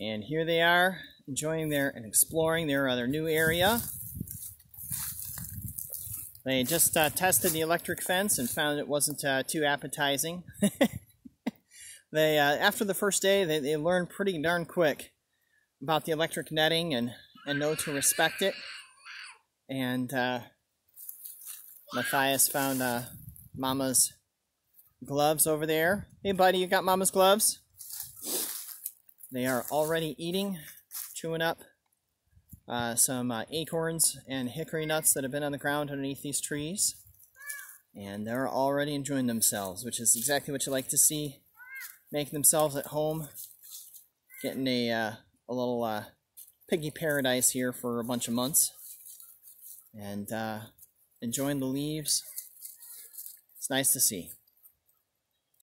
And here they are, enjoying their and exploring their other new area. They just uh, tested the electric fence and found it wasn't uh, too appetizing. they uh, after the first day, they, they learned pretty darn quick about the electric netting and and know to respect it. And uh, Matthias found uh, Mama's gloves over there. Hey, buddy, you got Mama's gloves? They are already eating, chewing up uh, some uh, acorns and hickory nuts that have been on the ground underneath these trees. And they're already enjoying themselves, which is exactly what you like to see. Making themselves at home, getting a, uh, a little uh, piggy paradise here for a bunch of months. And uh, enjoying the leaves. It's nice to see.